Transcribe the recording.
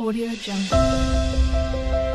Audio Jungle.